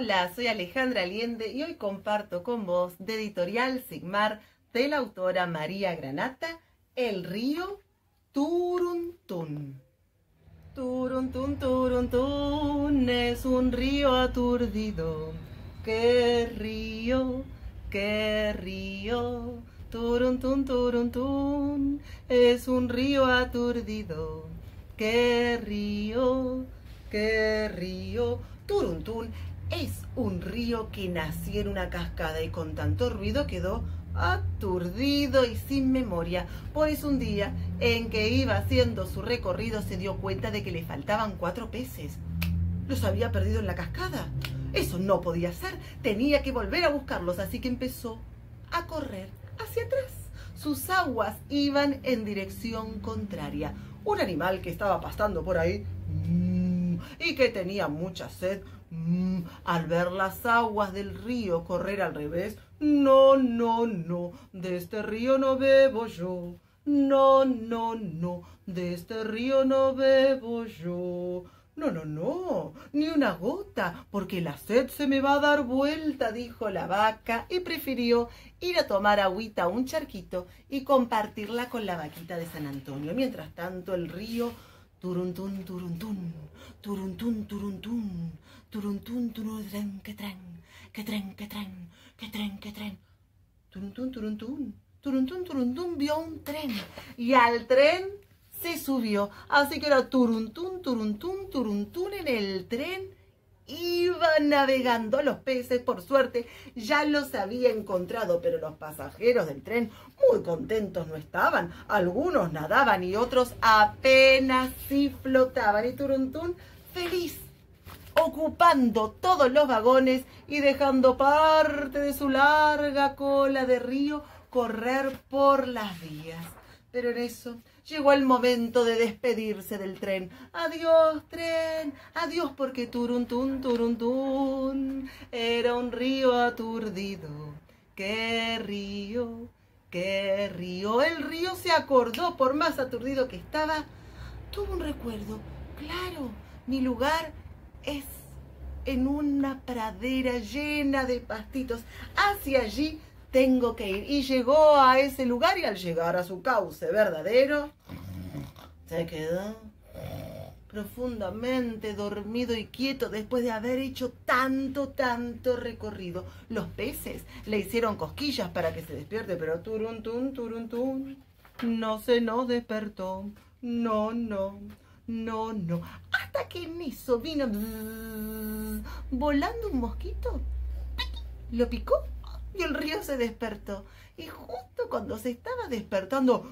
Hola, soy Alejandra Aliende y hoy comparto con vos de Editorial Sigmar de la autora María Granata, El río Turuntún. Turuntún, Turuntún es un río aturdido. ¡Qué río, qué río! Turuntún, Turuntún es un río aturdido. ¡Qué río, qué río! Turuntún es un río que nació en una cascada y con tanto ruido quedó aturdido y sin memoria. Pues un día en que iba haciendo su recorrido se dio cuenta de que le faltaban cuatro peces. Los había perdido en la cascada. Eso no podía ser. Tenía que volver a buscarlos, así que empezó a correr hacia atrás. Sus aguas iban en dirección contraria. Un animal que estaba pastando por ahí y que tenía mucha sed Mm, al ver las aguas del río correr al revés, no, no, no, de este río no bebo yo. No, no, no, de este río no bebo yo. No, no, no, ni una gota, porque la sed se me va a dar vuelta, dijo la vaca, y prefirió ir a tomar agüita a un charquito y compartirla con la vaquita de San Antonio. Mientras tanto, el río Turuntún, turuntún, turuntún, turuntún, turuntún, turuntún, que tren, que tren, que tren, que tren, que tren. Turuntún, turuntún, turuntún, turuntún, vio un tren. Y al tren se subió. Así que era turuntún, turuntún, turuntún en el tren iban navegando los peces, por suerte ya los había encontrado, pero los pasajeros del tren muy contentos no estaban. Algunos nadaban y otros apenas sí flotaban. Y Turuntún feliz, ocupando todos los vagones y dejando parte de su larga cola de río correr por las vías. Pero en eso llegó el momento de despedirse del tren. Adiós, tren, adiós, porque turuntún, turuntún, era un río aturdido. ¡Qué río! ¡Qué río! El río se acordó, por más aturdido que estaba, tuvo un recuerdo. Claro, mi lugar es en una pradera llena de pastitos. Hacia allí tengo que ir. Y llegó a ese lugar y al llegar a su cauce verdadero, se quedó profundamente dormido y quieto después de haber hecho tanto, tanto recorrido. Los peces le hicieron cosquillas para que se despierte, pero turuntún, turuntún, no se nos despertó. No, no, no, no. Hasta que en eso vino volando un mosquito. Lo picó y el río se despertó. Y justo cuando se estaba despertando,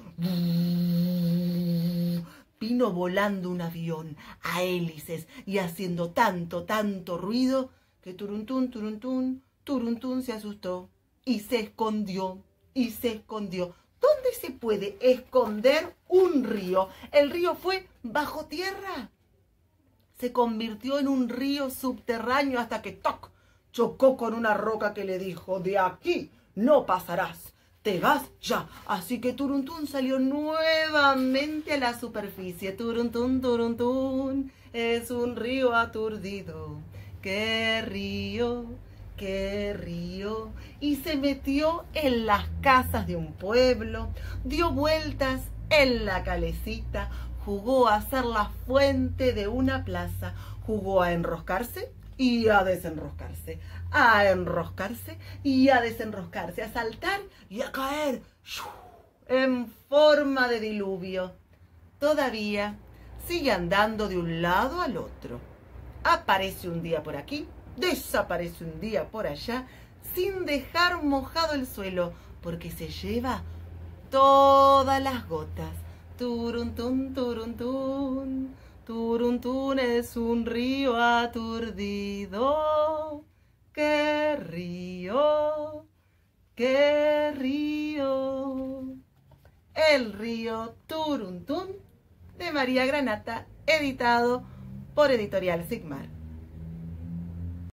vino volando un avión a hélices y haciendo tanto, tanto ruido que Turuntún, Turuntún, Turuntún se asustó y se escondió y se escondió. ¿Dónde se puede esconder un río? El río fue bajo tierra. Se convirtió en un río subterráneo hasta que ¡toc! Chocó con una roca que le dijo, de aquí no pasarás, te vas ya. Así que Turuntún salió nuevamente a la superficie. Turuntún, Turuntún, es un río aturdido. ¡Qué río! ¡Qué río! Y se metió en las casas de un pueblo, dio vueltas en la calecita, jugó a ser la fuente de una plaza, jugó a enroscarse y a desenroscarse, a enroscarse y a desenroscarse, a saltar y a caer en forma de diluvio. Todavía sigue andando de un lado al otro. Aparece un día por aquí, desaparece un día por allá, sin dejar mojado el suelo, porque se lleva todas las gotas. Turuntun, turuntun. Turuntún es un río aturdido. ¡Qué río! ¡Qué río! El río Turuntún de María Granata, editado por Editorial Sigmar.